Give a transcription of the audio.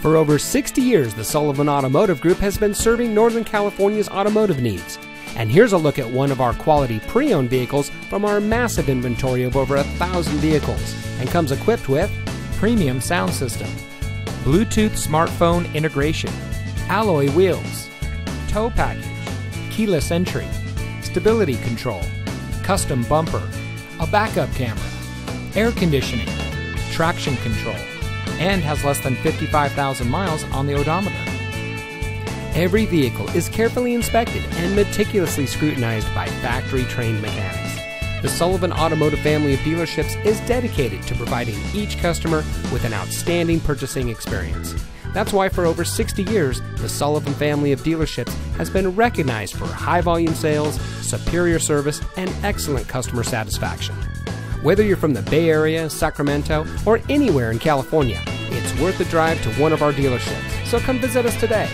For over 60 years, the Sullivan Automotive Group has been serving Northern California's automotive needs. And here's a look at one of our quality pre owned vehicles from our massive inventory of over a thousand vehicles and comes equipped with premium sound system, Bluetooth smartphone integration, alloy wheels, tow package, keyless entry, stability control, custom bumper, a backup camera, air conditioning, traction control, and has less than 55,000 miles on the odometer. Every vehicle is carefully inspected and meticulously scrutinized by factory trained mechanics. The Sullivan Automotive family of dealerships is dedicated to providing each customer with an outstanding purchasing experience. That's why for over 60 years, the Sullivan family of dealerships has been recognized for high volume sales, superior service, and excellent customer satisfaction. Whether you're from the Bay Area, Sacramento, or anywhere in California, it's worth the drive to one of our dealerships. So come visit us today.